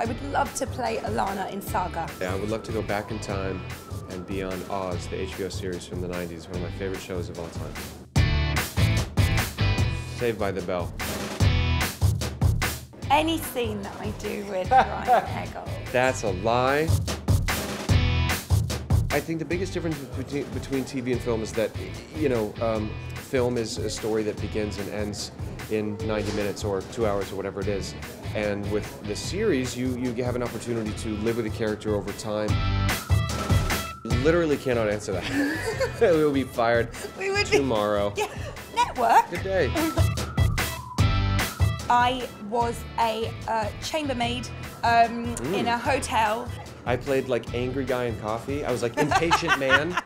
I would love to play Alana in Saga. Yeah, I would love to go back in time and be on Oz, the HBO series from the 90s, one of my favorite shows of all time. Saved by the Bell. Any scene that I do with Ryan Eggold. That's a lie. I think the biggest difference between, between TV and film is that, you know, um, film is a story that begins and ends in 90 minutes or two hours or whatever it is. And with the series, you, you have an opportunity to live with a character over time. Literally cannot answer that. we will be fired We would be- tomorrow. Yeah, network. Good day. I was a uh, chambermaid um, in a hotel. I played like angry guy in coffee. I was like impatient man.